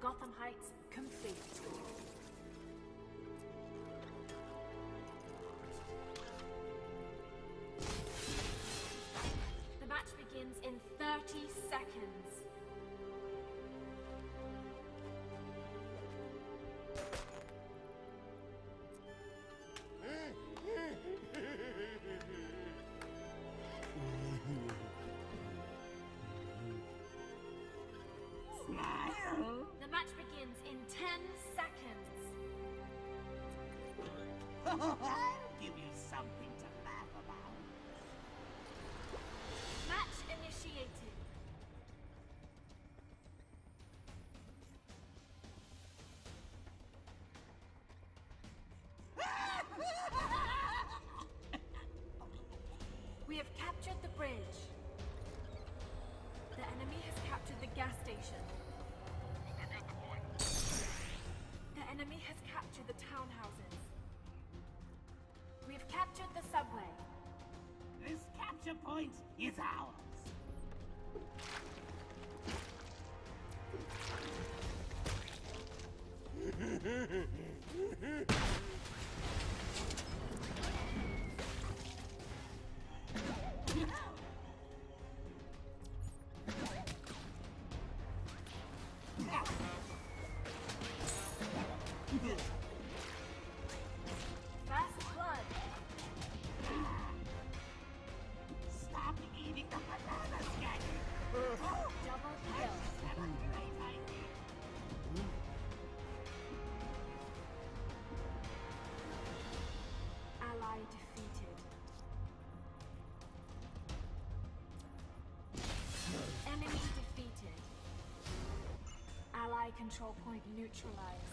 Gotham Heights. Oh, capture point is ours. control point neutralized.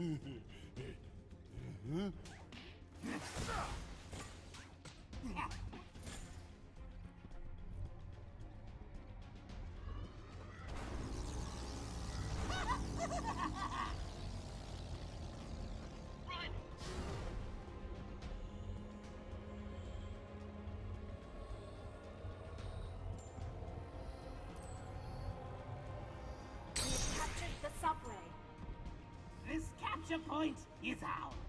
Mm-hmm. Capture point is out.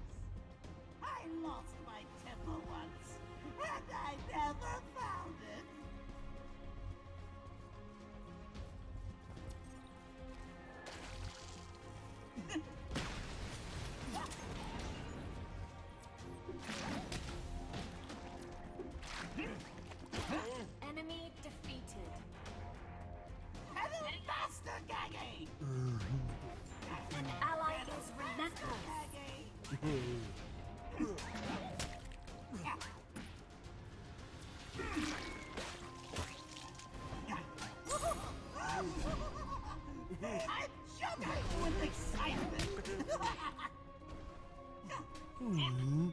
I'm juggling with excitement! Hmm.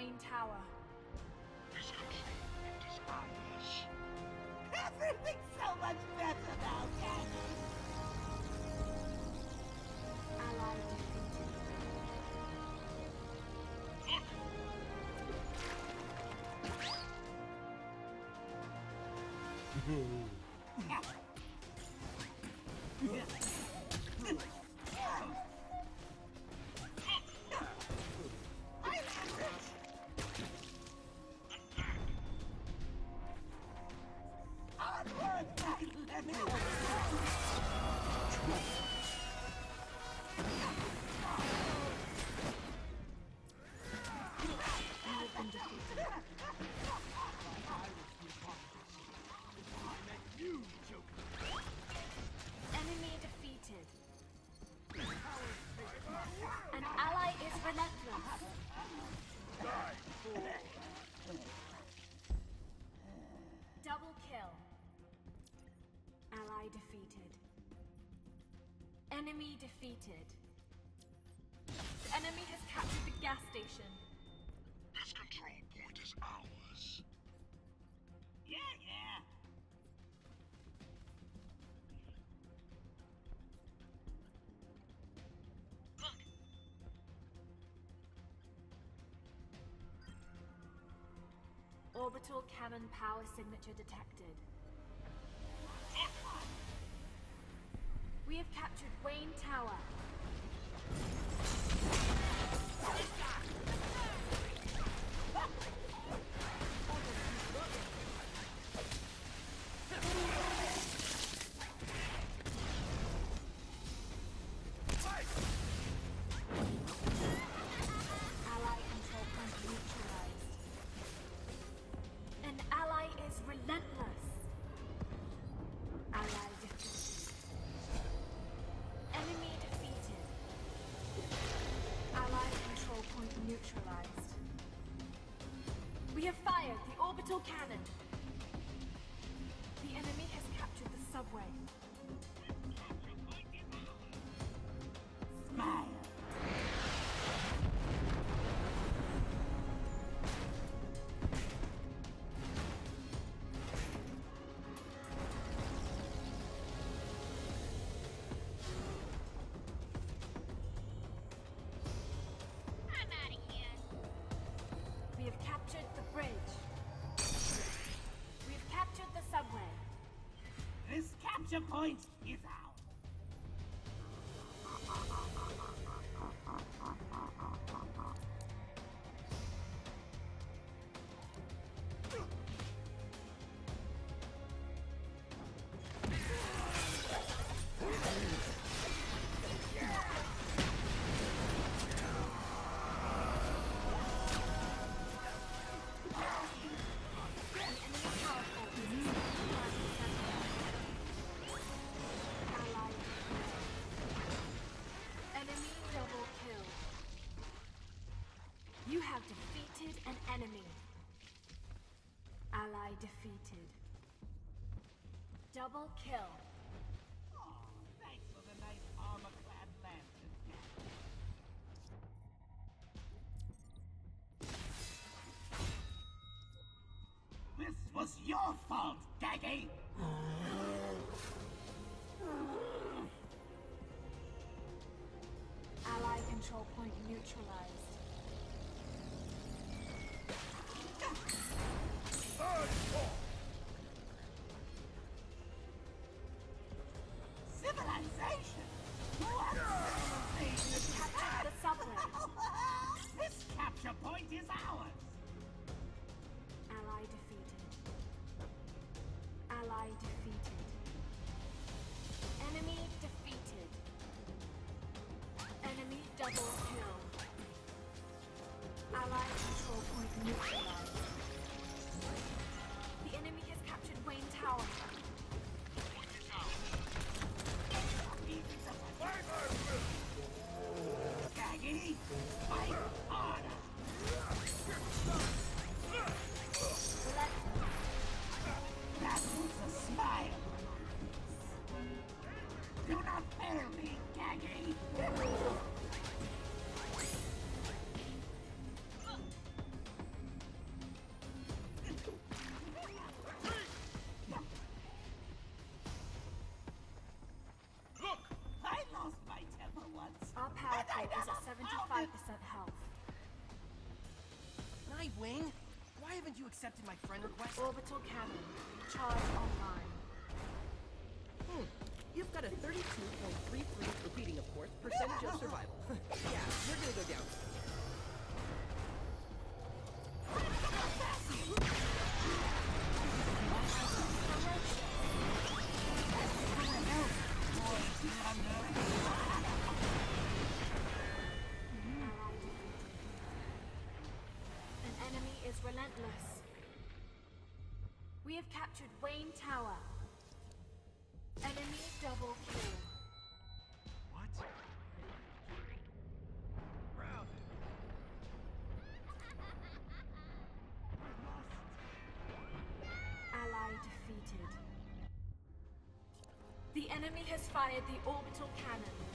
Wayne Tower. Destruction is obvious. Everything's so much better now, Daddy! Ally defeated. Look! Whoa. Enemy defeated. The enemy has captured the gas station. This control point is ours. Yeah, yeah. Orbital cannon power signature detected. We have captured Wayne Tower. your point. defeated. Double kill. Oh, thanks for the nice armor-clad lantern. This was your fault, Daggy! Ally control point neutralized. Tower. Wing? Why haven't you accepted my friend request? Orbital cannon. Charge online. Hmm. You've got a 32.33, repeating of course, percentage of survival. yeah, you're gonna go down. Captured Wayne Tower. Enemy double kill. What? Ally defeated. The enemy has fired the orbital cannon.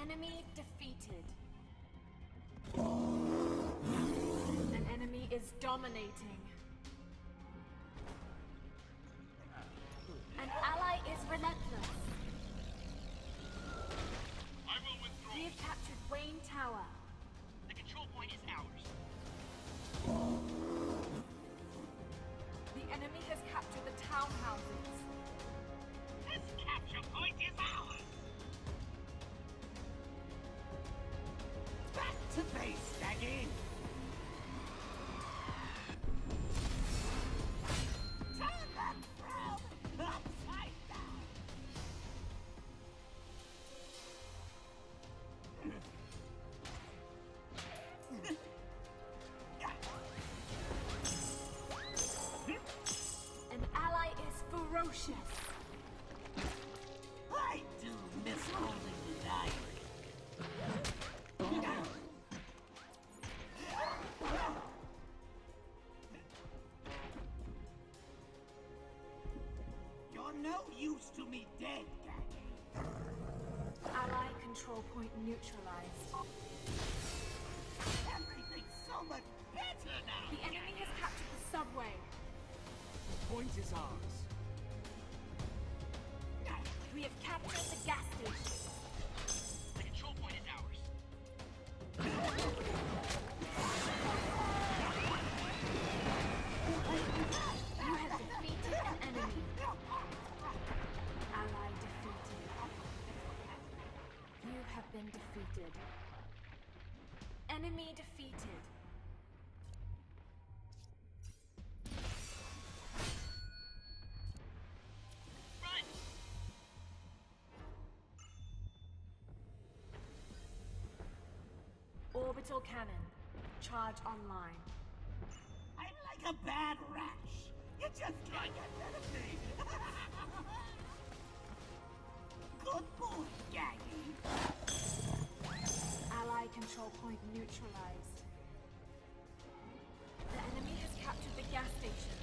Enemy defeated. An enemy is dominating. An ally is relentless. I will withdraw. We have captured Wayne Tower. The control point is ours. The enemy has captured the townhouses. This capture point is ours! Been defeated. Enemy defeated. Orbital cannon. Charge online. I'm like a bad rash. You just can't get rid of me. Good boy, Gaggy. Control point neutralized. The enemy has captured the gas station.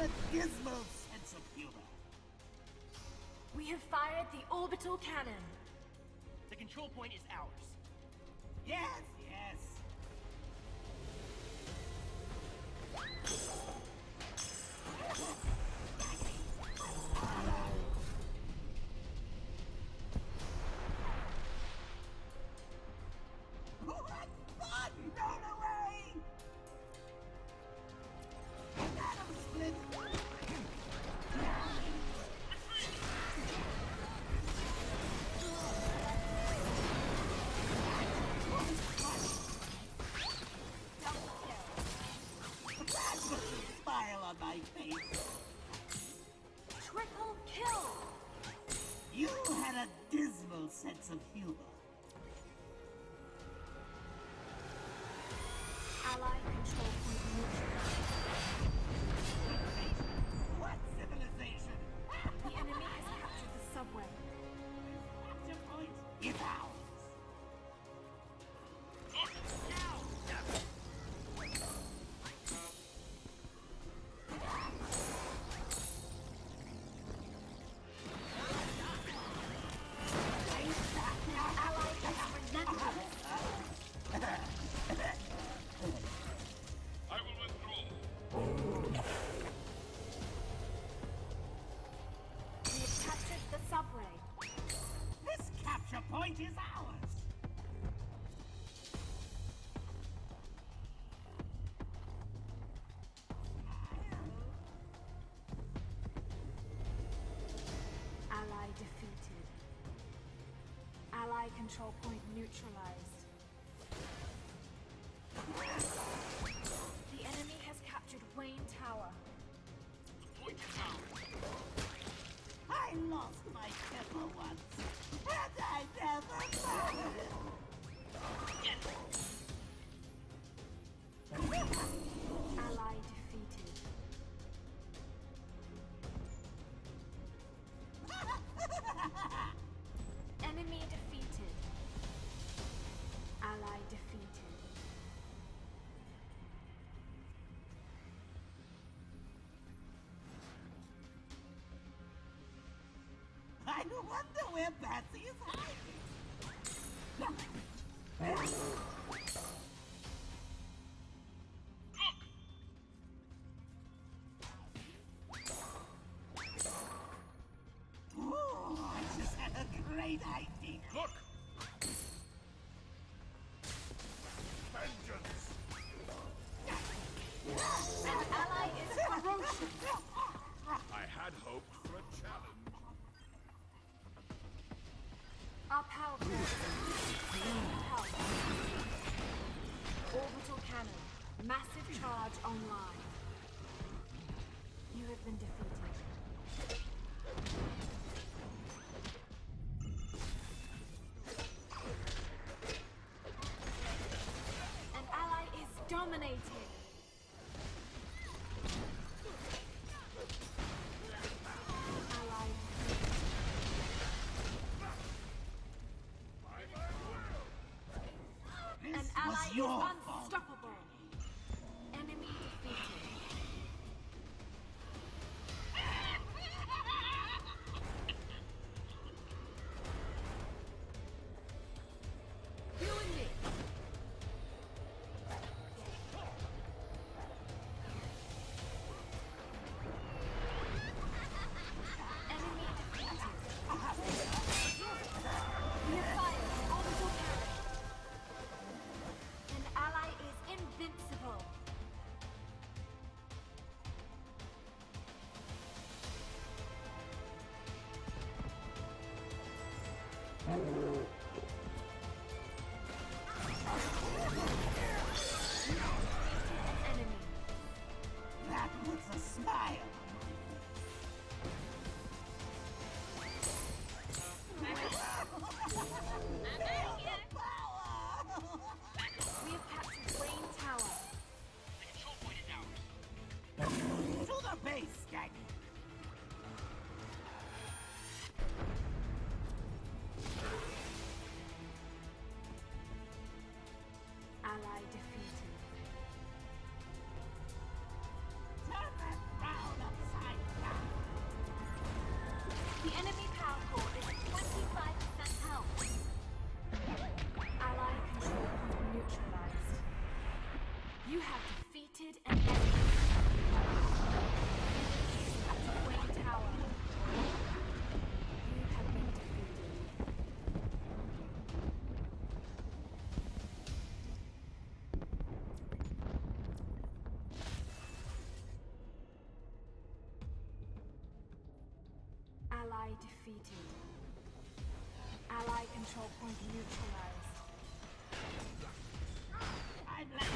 a sense of humor. We have fired the orbital cannon. The control point is ours. Yes, a dismal sense of humor. control point neutralized. I wonder where Batsy is hiding. Oh, I just had a great idea. dominated. An ally is unstoppable. Ally defeated. Ally control point neutralized. I'm not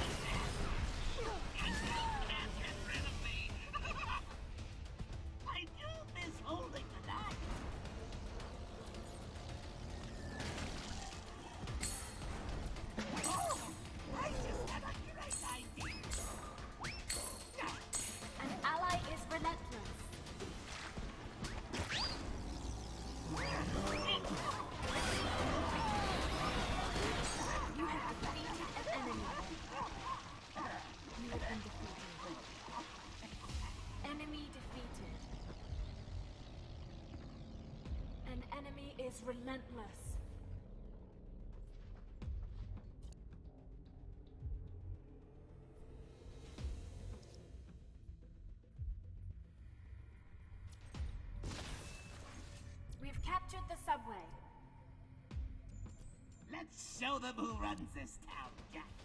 is relentless. We've captured the subway. Let's show them who runs this town, Jack.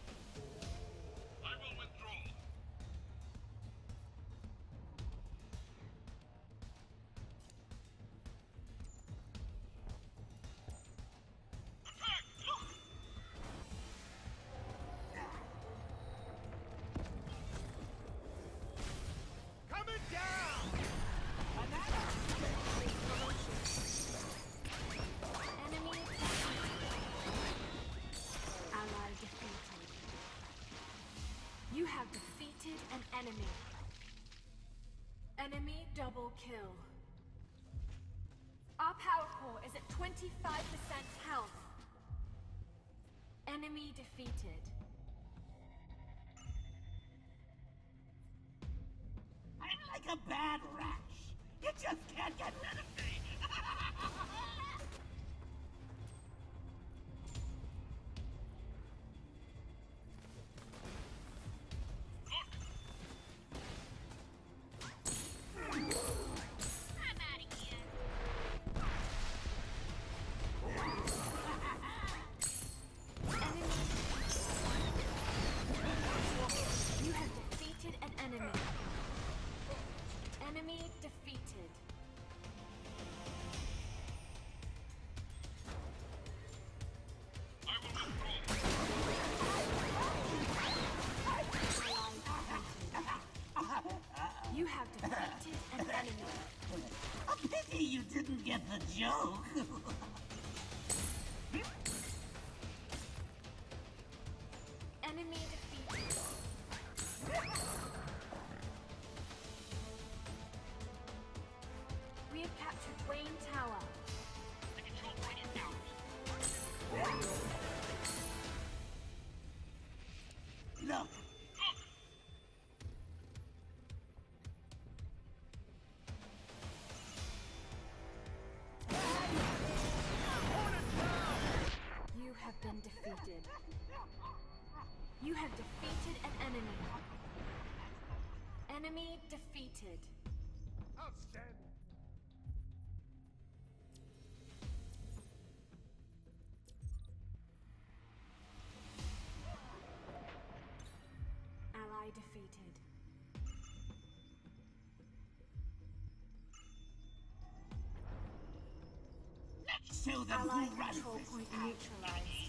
enemy. Enemy double kill. Our power core is at 25% health. Enemy defeated. Dieu undefeated. You have defeated an enemy. Enemy defeated. Outstanding. Ally defeated. Let's show them Ally who runs this point neutralized.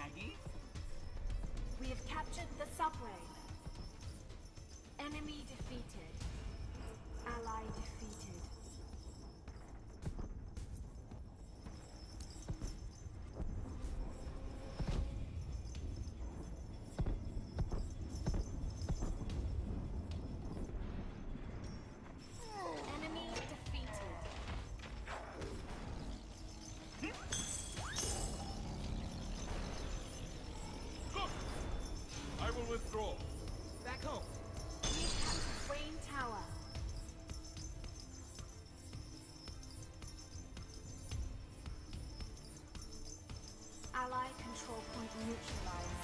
Control point neutralized.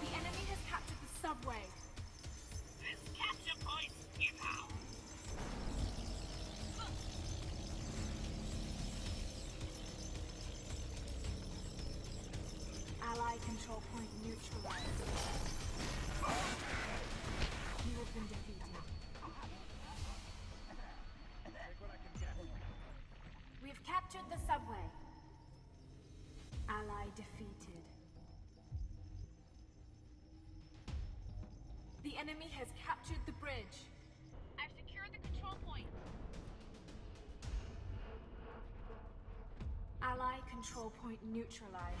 The enemy has captured the subway. This capture point is ours. Ally control point neutralized. defeated. The enemy has captured the bridge. I've secured the control point. Ally control point neutralized.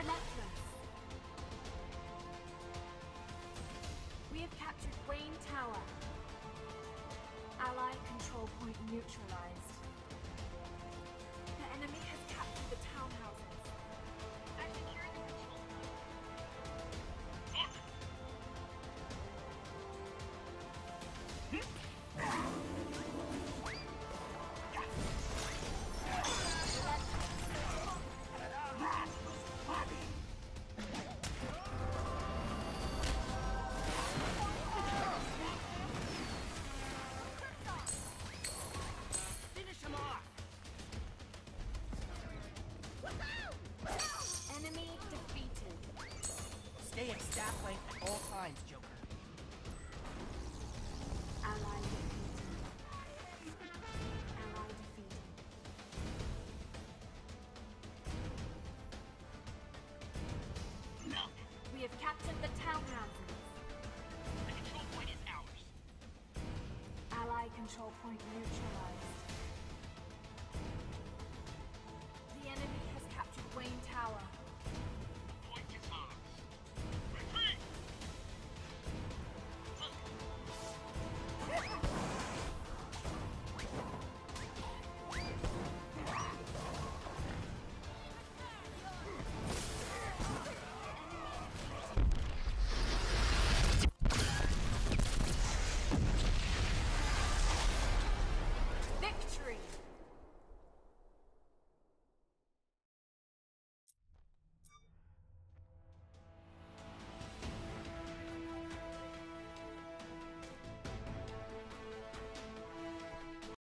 Relentless. We have captured Wayne Tower. Ally control point neutralized. Control point neutralized.